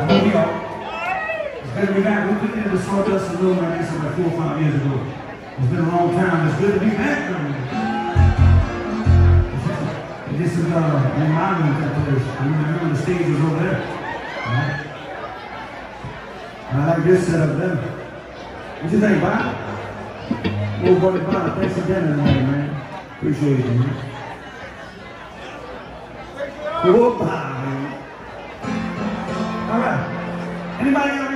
I hope y'all. It's good to be back. We put in the Sawdust and Little Man about four or five years ago. It's been a long time. It's good to be back. This is uh, reminder of that place. I remember the stage was over there. Right? I like this setup there. What you think, Bob? Oh, buddy Bob, thanks dinner tonight, man. Appreciate it, man. Oh, right.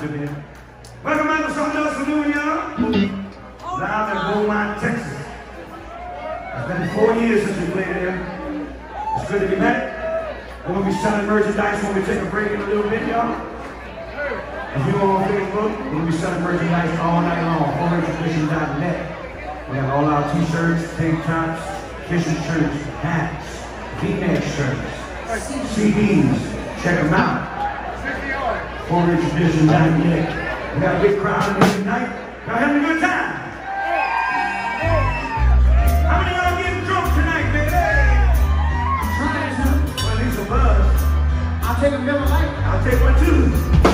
There, man. Welcome out to something else we're doing, y'all. Live in Beaumont, Texas. It's been four years since we played there. It's good to be back. We're gonna be selling merchandise when we take a break in a little bit, y'all. If you on Facebook, we're gonna be selling merchandise all night long. ForetTradition.net. We have all our t-shirts, tank tops, fishing shirts, hats, V-neck shirts, CDs. Check them out. ForetTradition.net. We got a big crowd in here tonight. Y'all having a good time? How many y'all getting drunk tonight, baby? Trying to. Well, at least a buzz. I'll take a Miller Lite. I'll take one too.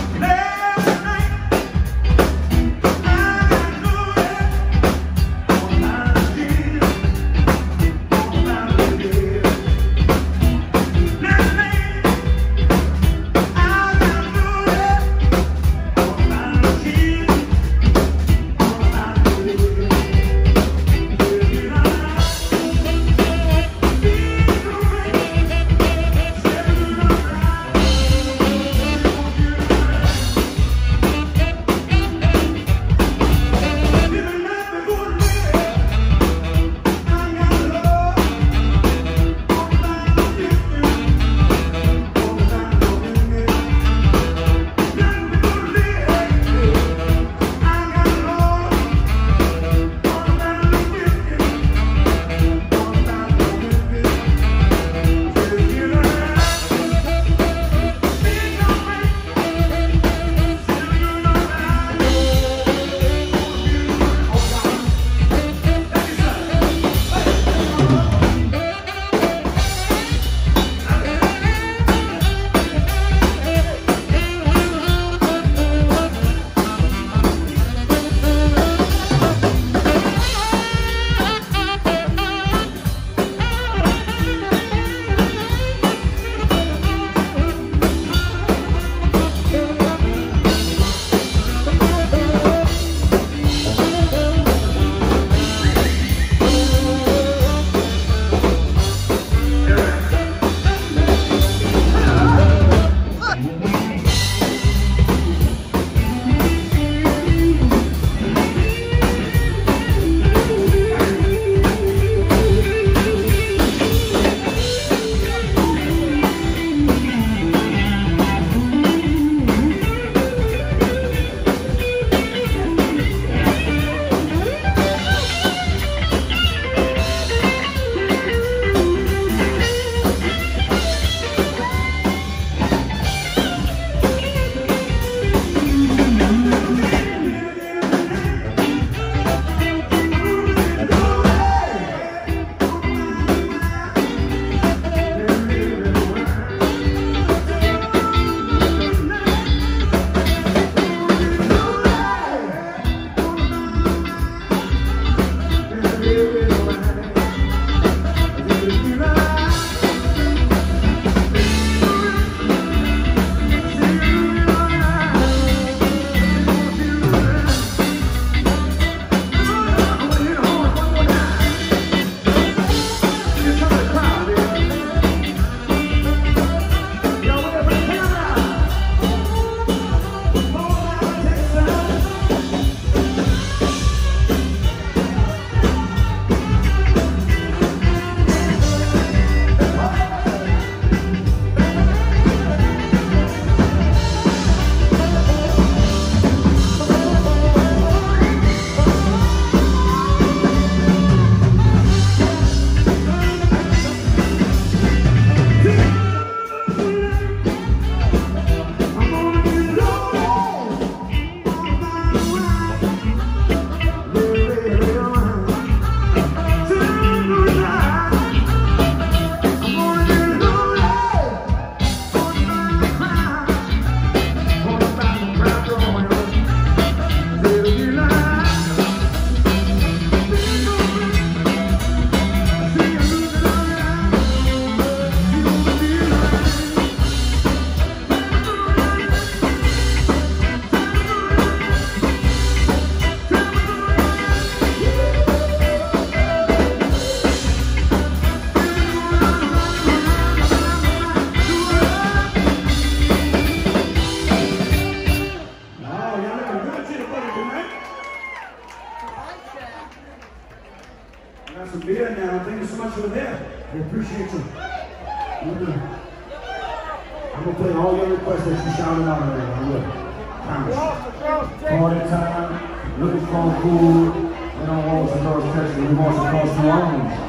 Party time, looking for food. They don't want us in North Texas, we want us across New Orleans.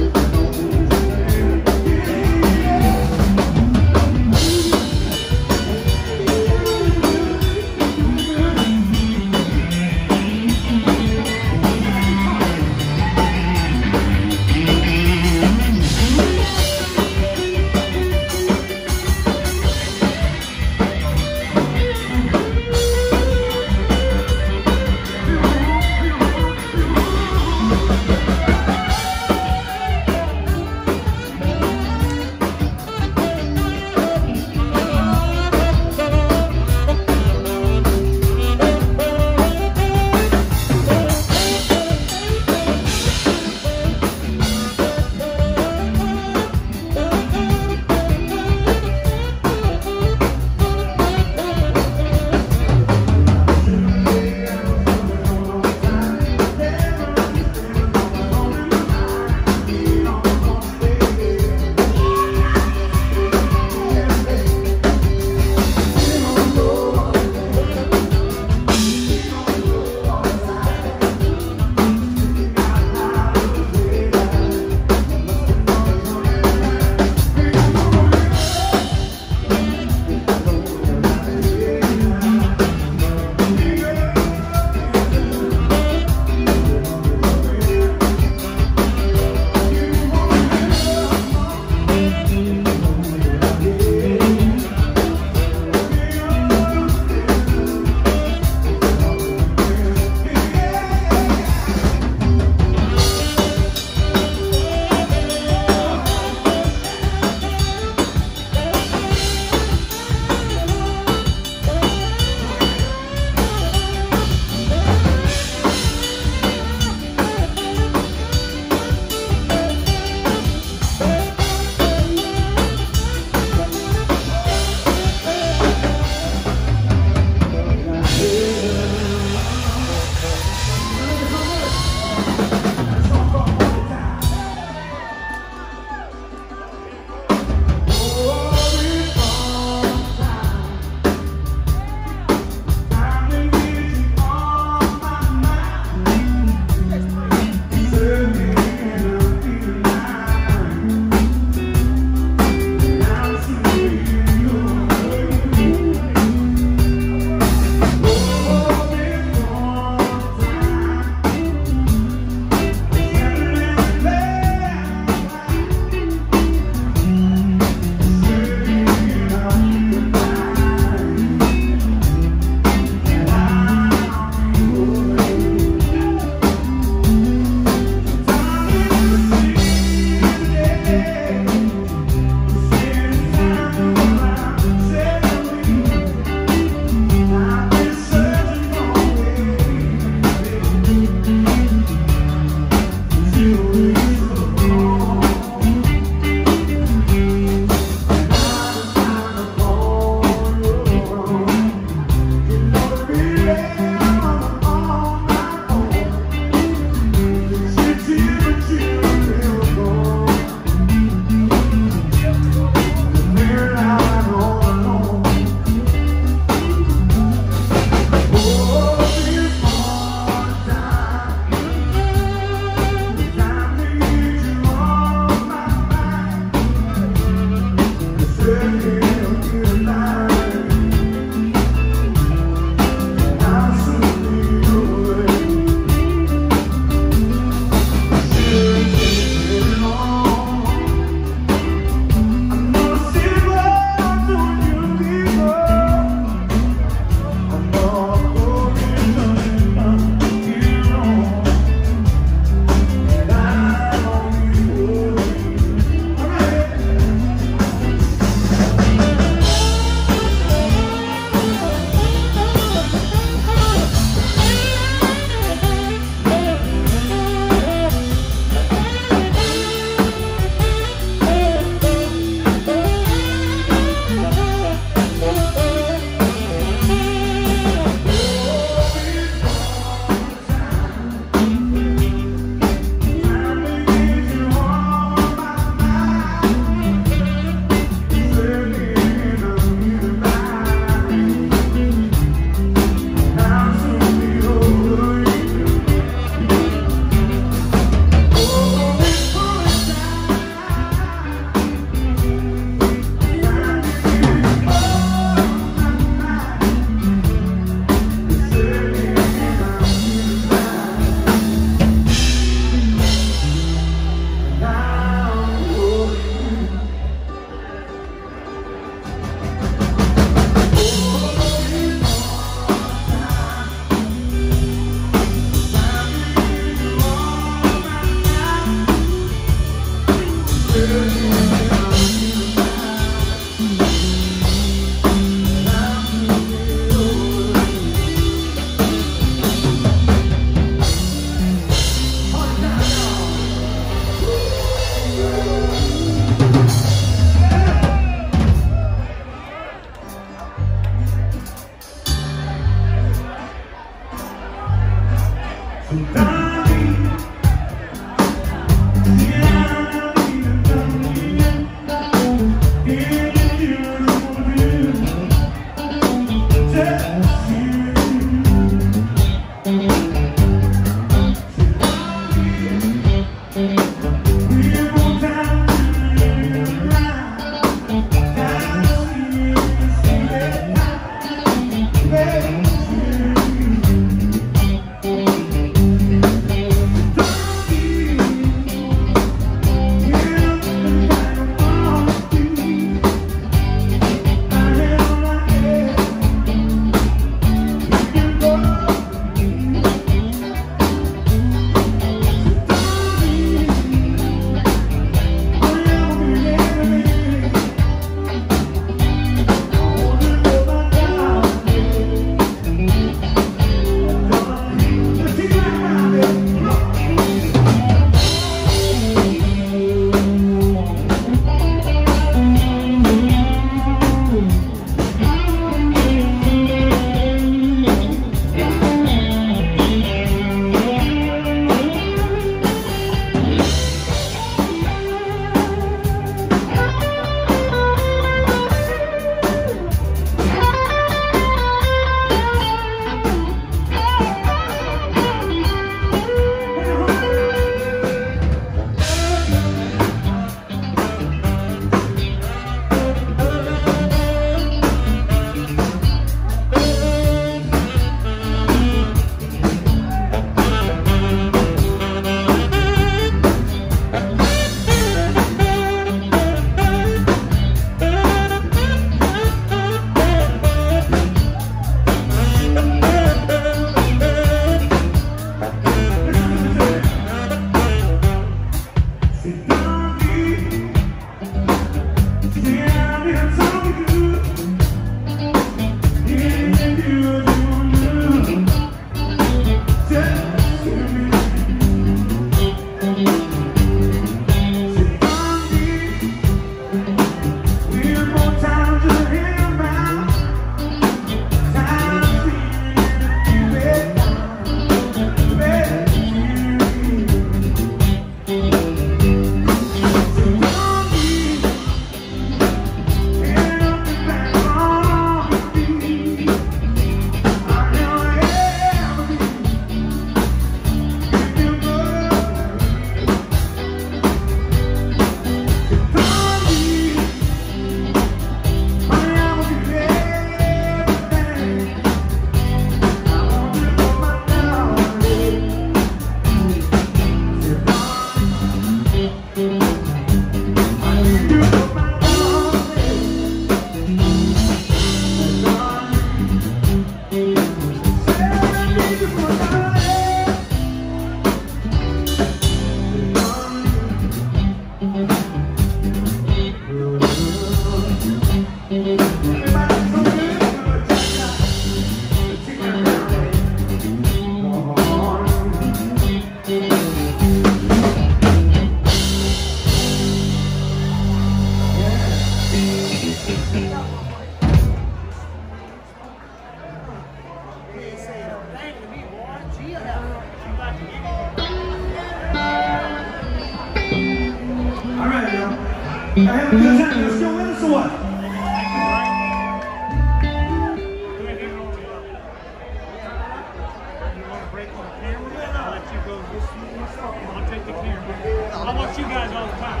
All the time.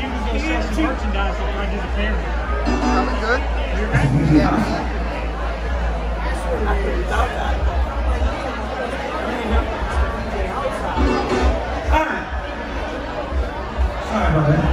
She was he is merchandise if I do the camera. All right. Sorry about that.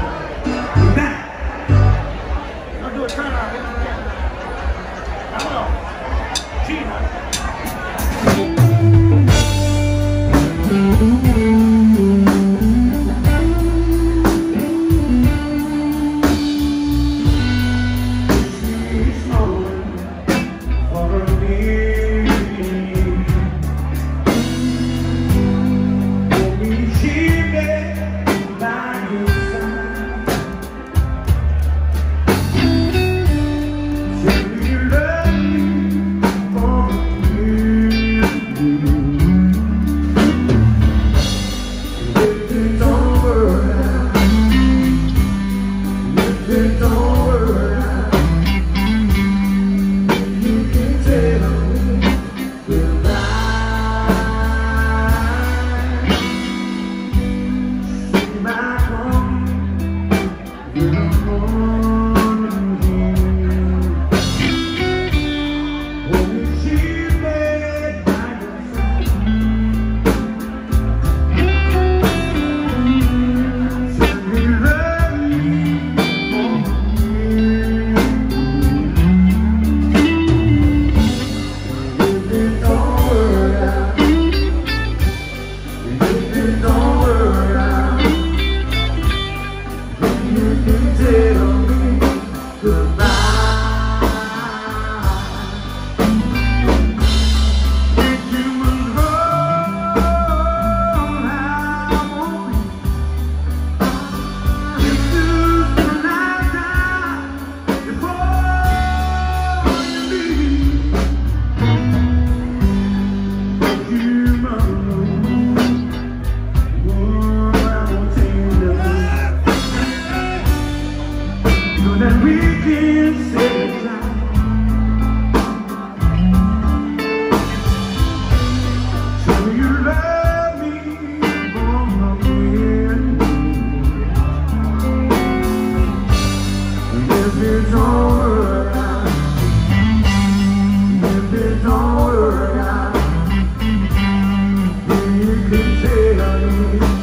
Tell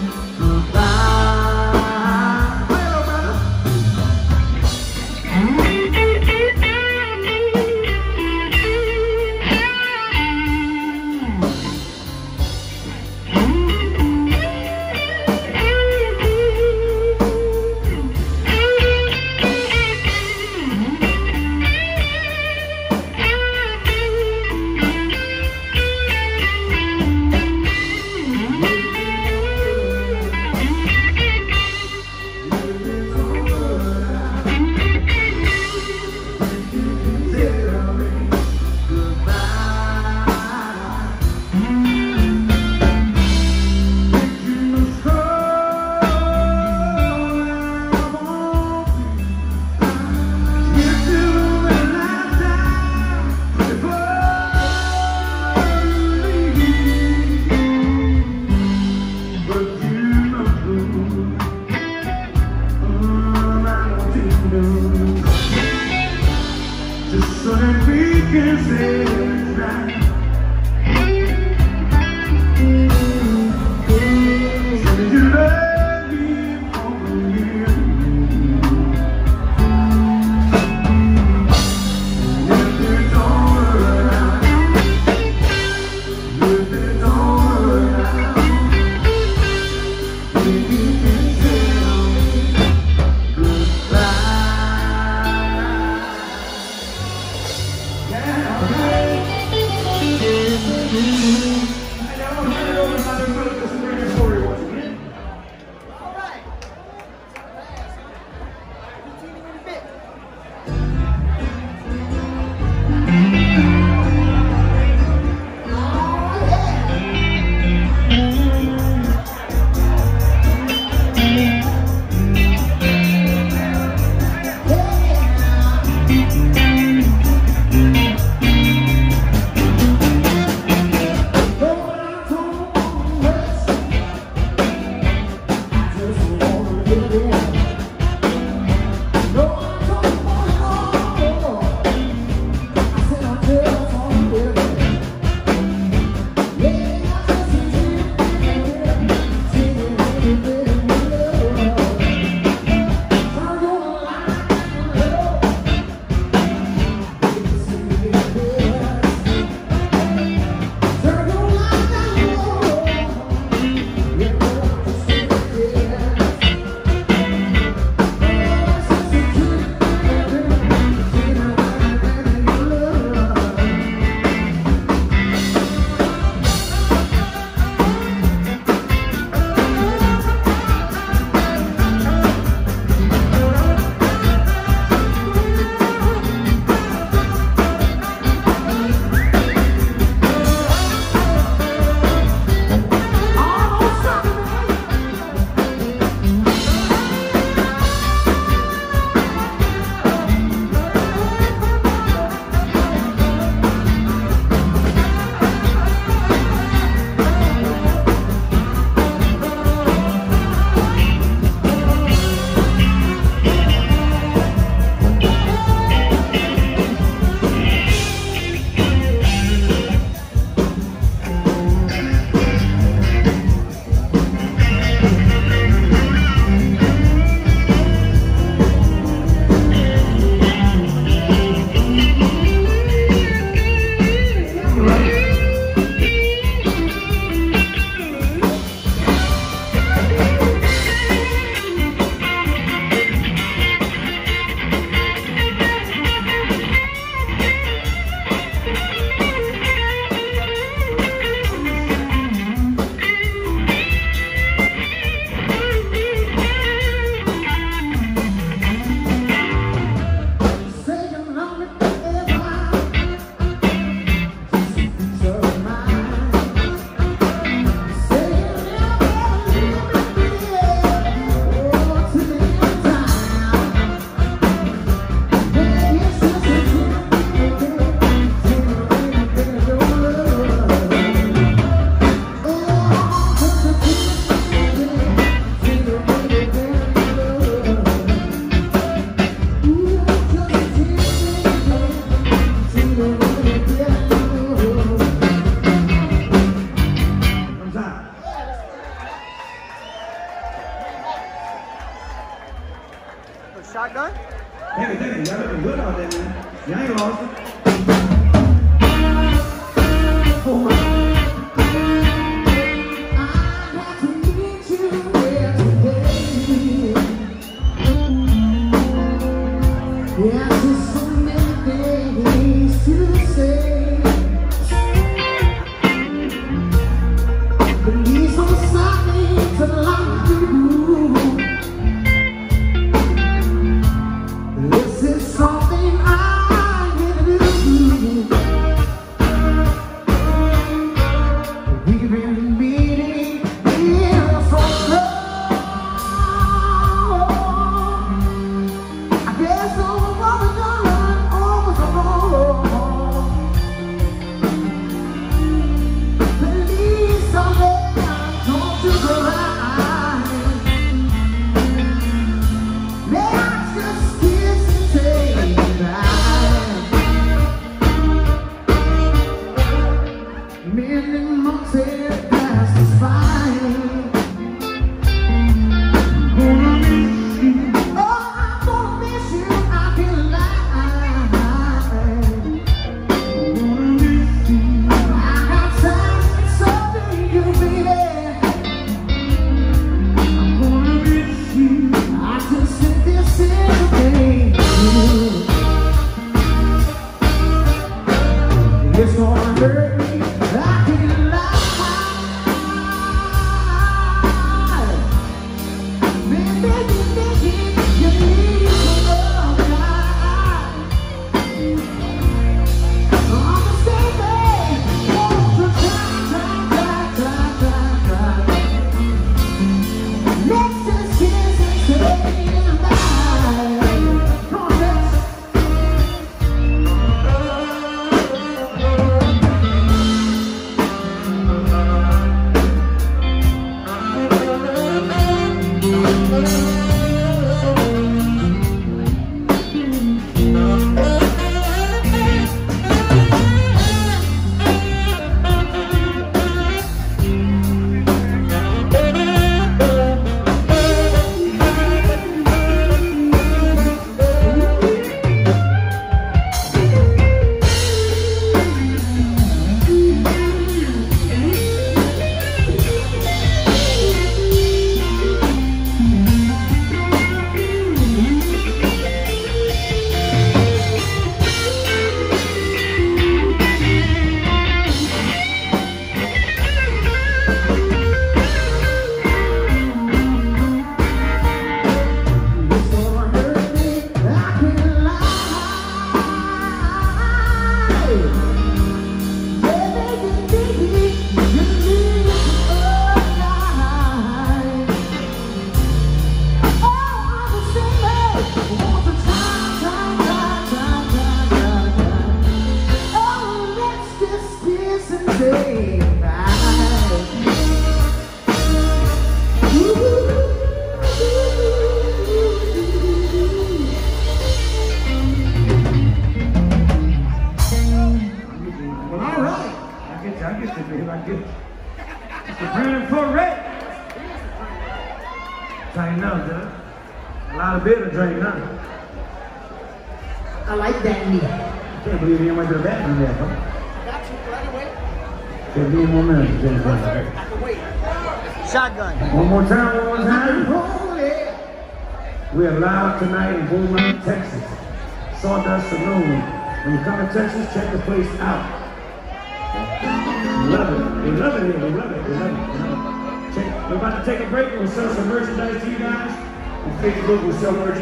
Facebook, we'll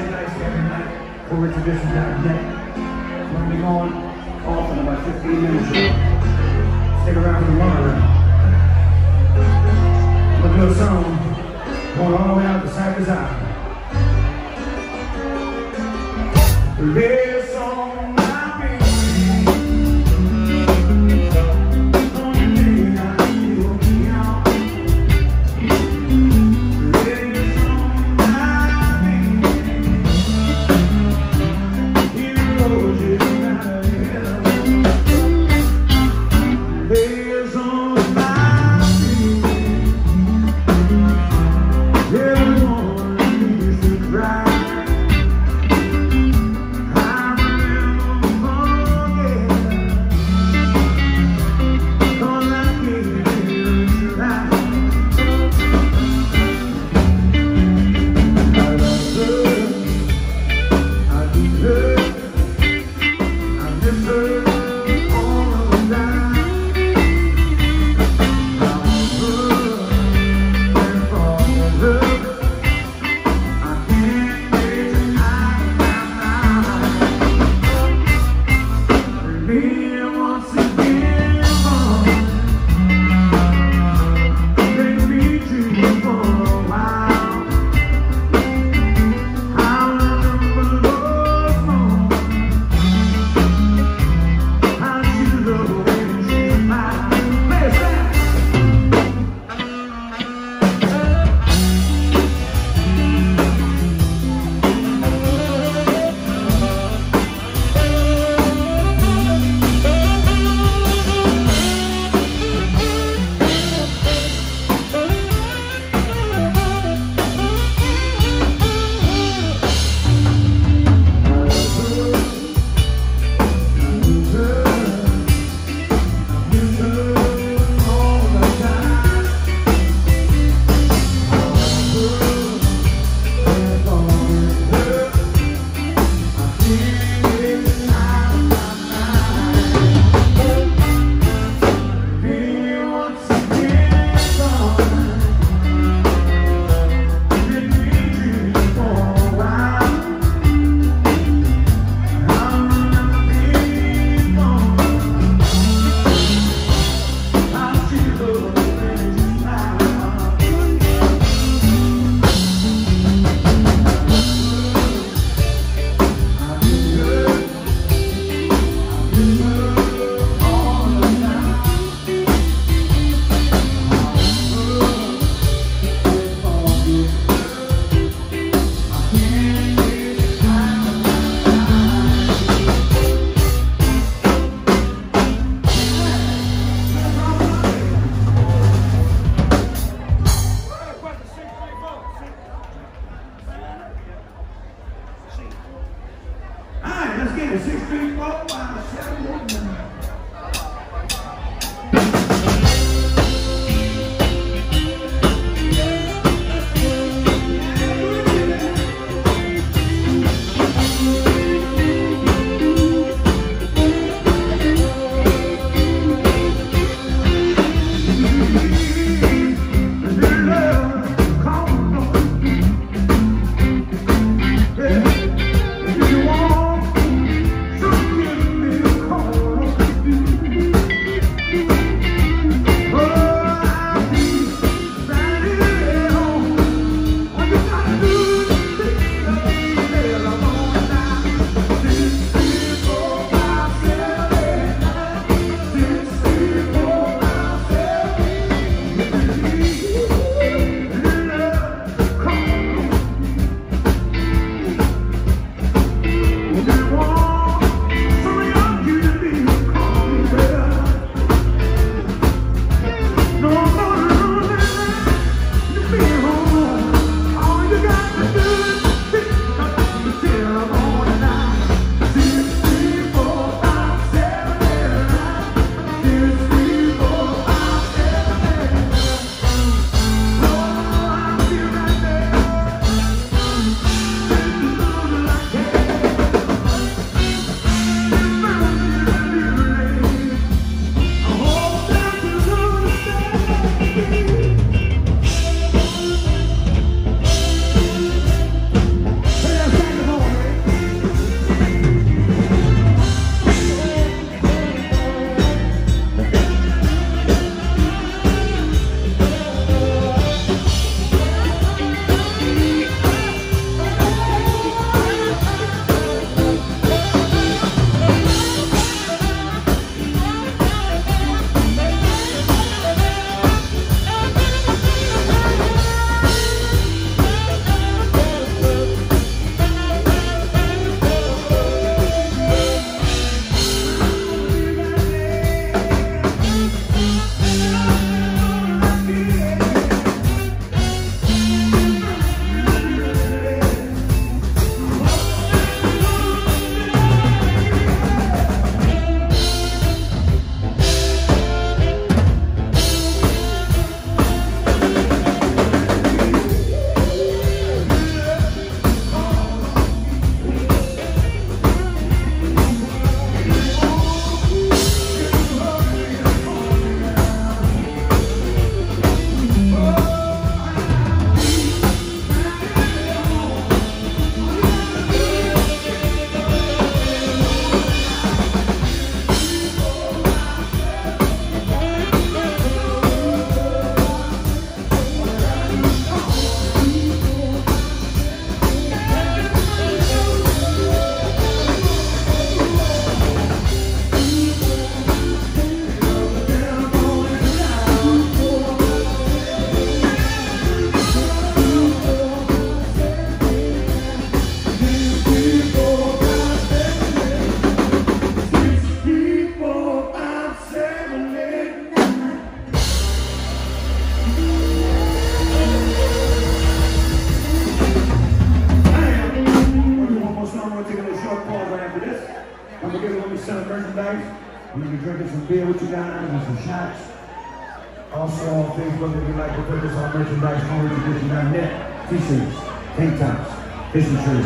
tops, is true.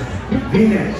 v-necks,